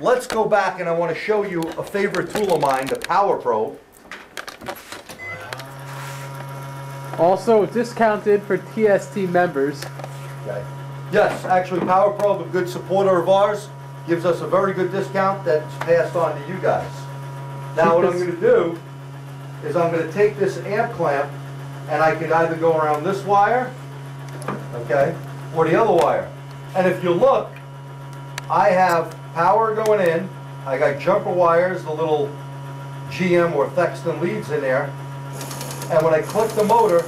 let's go back and I want to show you a favorite tool of mine, the Power Probe. Also discounted for TST members. Okay. Yes, actually, Power Probe, a good supporter of ours, gives us a very good discount that's passed on to you guys. Now, what I'm gonna do is I'm gonna take this amp clamp and I can either go around this wire, okay, or the other wire. And if you look, I have power going in, I got jumper wires, the little GM or Thexton leads in there. And when I click the motor,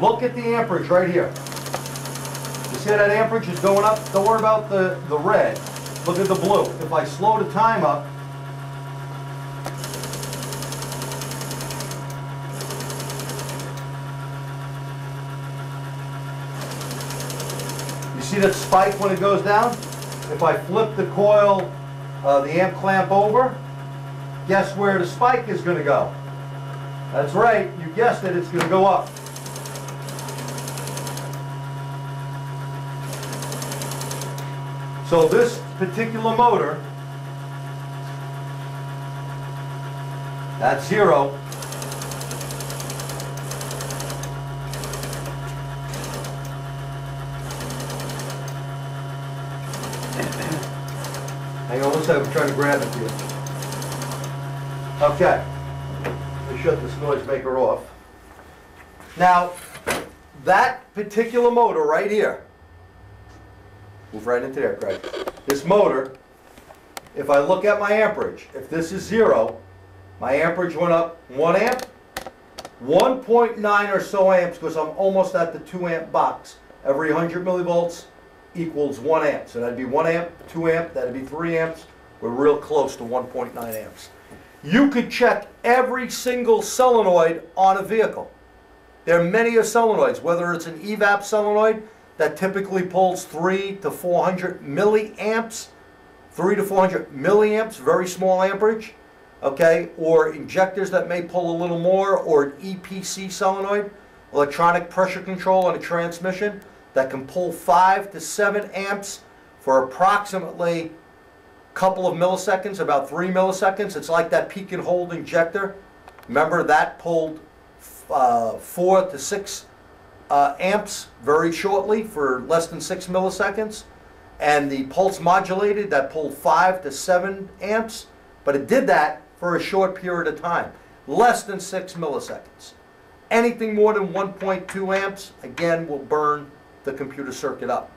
look at the amperage right here. You see that amperage is going up? Don't worry about the, the red. Look at the blue. If I slow the time up, you see that spike when it goes down? If I flip the coil, uh, the amp clamp over, guess where the spike is gonna go? That's right, you guessed it, it's gonna go up. So this particular motor, that's zero. One second, I'm trying to grab it here. Okay. Me shut this noisemaker off. Now, that particular motor right here, move right into there, Craig. This motor, if I look at my amperage, if this is zero, my amperage went up one amp, 1.9 or so amps, because I'm almost at the two amp box. Every 100 millivolts equals one amp. So that'd be one amp, two amp, that'd be three amps. We're real close to 1.9 amps. You could check every single solenoid on a vehicle. There are many of solenoids, whether it's an evap solenoid that typically pulls three to 400 milliamps, three to 400 milliamps, very small amperage, okay, or injectors that may pull a little more, or an EPC solenoid, electronic pressure control on a transmission that can pull five to seven amps for approximately a couple of milliseconds, about three milliseconds. It's like that peak and hold injector. Remember that pulled uh, four to six uh, amps very shortly for less than six milliseconds. And the pulse modulated that pulled five to seven amps, but it did that for a short period of time, less than six milliseconds. Anything more than 1.2 amps, again, will burn the computer circuit up.